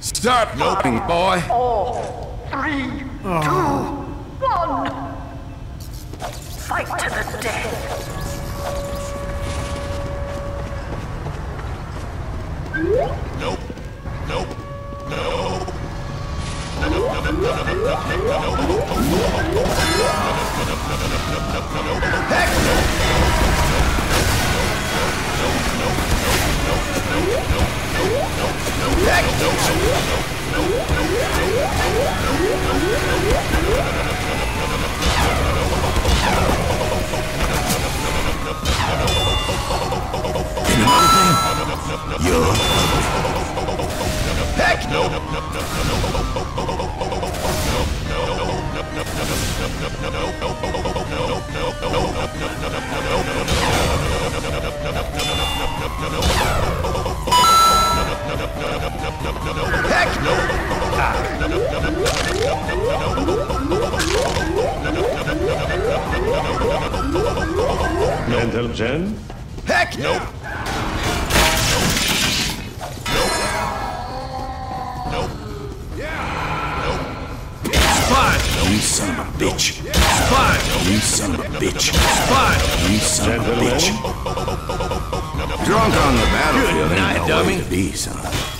Start loping, boy. Four, three, two, one. Fight to the death. Nope. Nope. No. Heck no! Heck Mental Gen? Heck no! You son of a bitch. You son of a bitch. You son of a bitch. Drunk on the battlefield ain't no way to be, son.